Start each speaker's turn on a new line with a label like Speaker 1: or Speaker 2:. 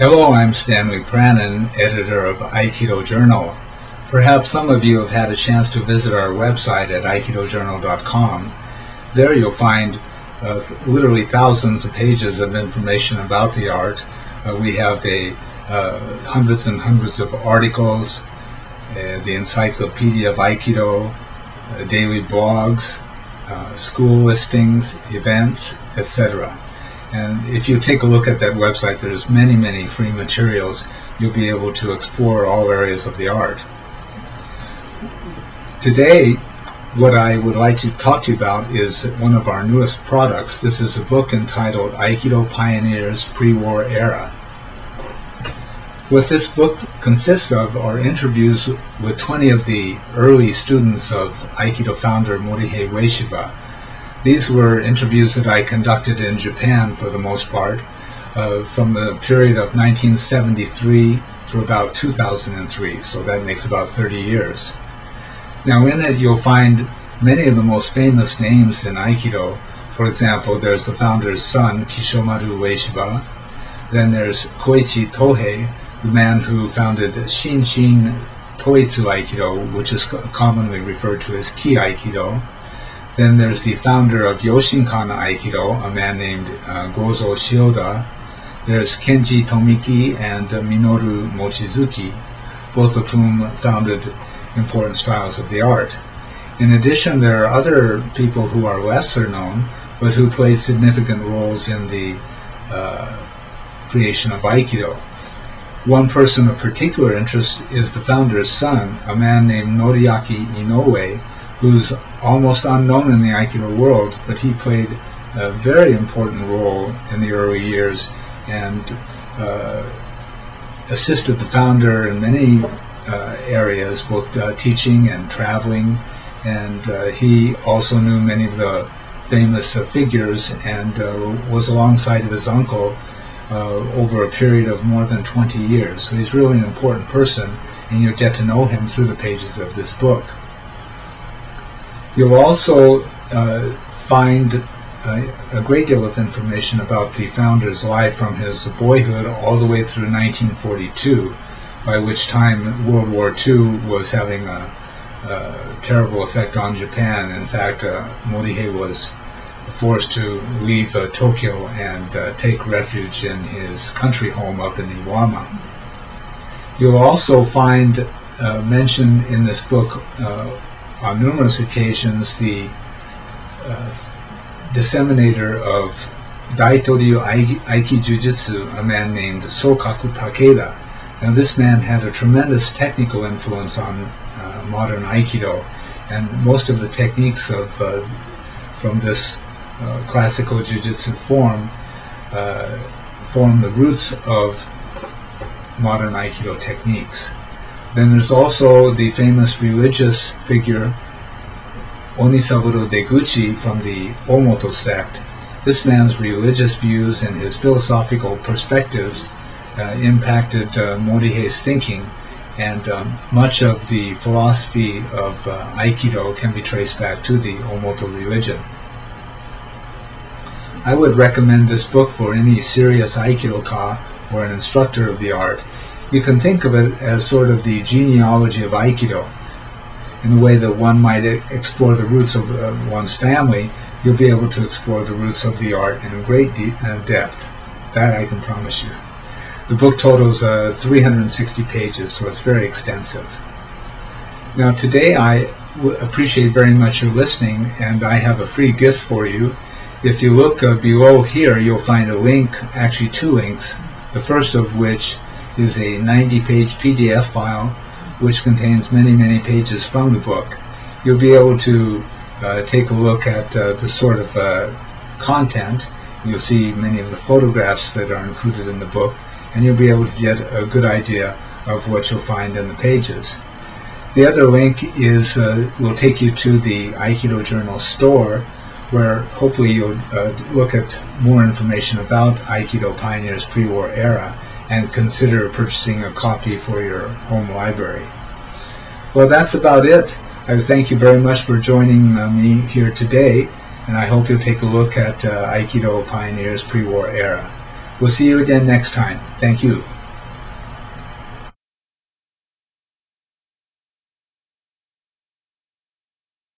Speaker 1: Hello, I'm Stanley Pranin, editor of Aikido Journal. Perhaps some of you have had a chance to visit our website at aikidojournal.com. There you'll find uh, literally thousands of pages of information about the art. Uh, we have a uh, hundreds and hundreds of articles, uh, the Encyclopedia of Aikido, uh, daily blogs, uh, school listings, events, etc. And if you take a look at that website, there's many, many free materials. You'll be able to explore all areas of the art. Today, what I would like to talk to you about is one of our newest products. This is a book entitled Aikido Pioneers Pre-War Era. What this book consists of are interviews with 20 of the early students of Aikido founder Morihei Ueshiba these were interviews that I conducted in Japan for the most part, uh, from the period of 1973 through about 2003, so that makes about 30 years. Now in it you'll find many of the most famous names in Aikido. For example, there's the founder's son, Kisshomaru Ueshiba. Then there's Koichi Tohei, the man who founded Shinshin Toitsu Aikido, which is commonly referred to as Ki Aikido. Then there's the founder of Yoshinkan Aikido, a man named uh, Gozo Shioda. There's Kenji Tomiki and Minoru Mochizuki, both of whom founded important styles of the art. In addition, there are other people who are lesser known, but who played significant roles in the uh, creation of Aikido. One person of particular interest is the founder's son, a man named Noriaki Inoue, who's almost unknown in the Aikido world, but he played a very important role in the early years and uh, assisted the founder in many uh, areas, both uh, teaching and traveling. And uh, he also knew many of the famous uh, figures and uh, was alongside of his uncle over a period of more than 20 years. So he's really an important person, and you'll get to know him through the pages of this book. You'll also uh, find uh, a great deal of information about the founder's life from his boyhood all the way through 1942, by which time World War II was having a, a terrible effect on Japan. In fact, uh, Morihei was forced to leave uh, Tokyo and uh, take refuge in his country home up in Iwama. You'll also find uh, mentioned in this book uh, on numerous occasions the uh, disseminator of Daitoryu Aiki Jujutsu, a man named Sokaku Takeda. Now this man had a tremendous technical influence on uh, modern Aikido, and most of the techniques of uh, from this uh, classical Jujutsu form uh, form the roots of modern Aikido techniques. Then there's also the famous religious figure Onisaburo Deguchi from the Omoto sect. This man's religious views and his philosophical perspectives uh, impacted uh, Morihei's thinking, and um, much of the philosophy of uh, Aikido can be traced back to the Omoto religion. I would recommend this book for any serious Aikido-ka or an instructor of the art you can think of it as sort of the genealogy of Aikido. In the way that one might explore the roots of uh, one's family, you'll be able to explore the roots of the art in great de uh, depth. That I can promise you. The book totals uh, 360 pages, so it's very extensive. Now today I appreciate very much your listening, and I have a free gift for you. If you look uh, below here, you'll find a link, actually two links, the first of which is a 90-page PDF file which contains many, many pages from the book. You'll be able to uh, take a look at uh, the sort of uh, content. You'll see many of the photographs that are included in the book, and you'll be able to get a good idea of what you'll find in the pages. The other link is uh, will take you to the Aikido Journal store, where hopefully you'll uh, look at more information about Aikido Pioneers pre-war era and consider purchasing a copy for your home library. Well, that's about it. I thank you very much for joining uh, me here today, and I hope you'll take a look at uh, Aikido Pioneers Pre-War Era. We'll see you again next time. Thank you.